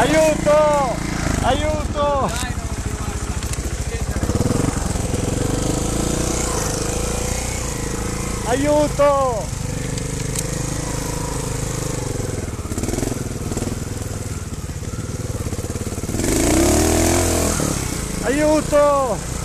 Aiuto! Aiuto! Aiuto! Aiuto!